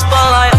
spotlight.